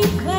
you